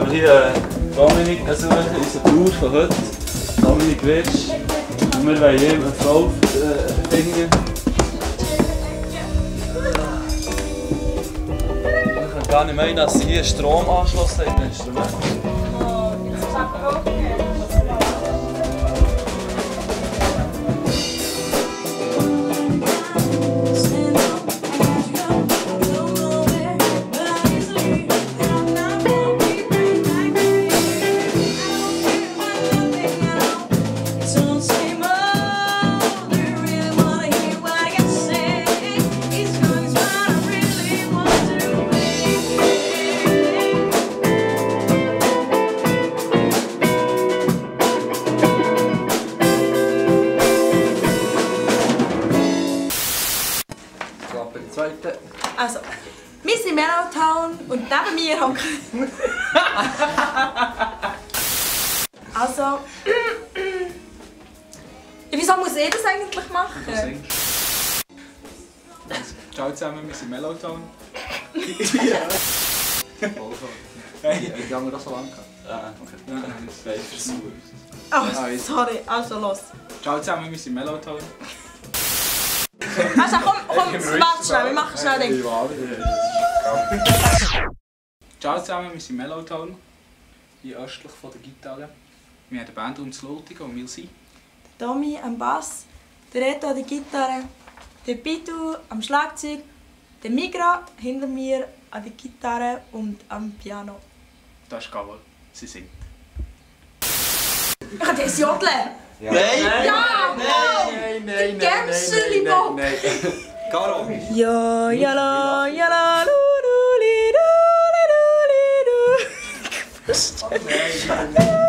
wir hier äh, Dominik suchen, unseren Bauer von heute. Dominik Witsch. Und wir wollen ihm eine Frau äh, finden. Ich kann gar nicht meinen, dass sie hier Strom anschlossen haben Instrument. Klappe die zweite. Also, wir sind in Mellowtown und neben mir hockt. also. ja, wieso muss ich das eigentlich machen? Ciao zusammen, wir sind Mellowtown. Hey, wie lange das so lang gehabt? Ah, okay. Nein, Versuch. Oh, sorry, also los. Ciao zusammen, wir sind Mellowtown. Also komm, komm, warte schnell, wir machen schnell den. Ciao zusammen, wir sind Mellowtown. Hier östlich von der Gitarre. Wir haben eine Band um zu und wir sind. Tommy am Bass, der Reto an der Gitarre, der Pitu am Schlagzeug, der Migra hinter mir an der Gitarre und am Piano. Das ist Gabel. Sie singt. Ich kann das jodeln! Nee. Ja, nee, nee, nee, nee, nee, nee, nee, nee. Karel. Ja, jala, jala, doe, doe, doe, doe, doe, doe. Ik oh, nee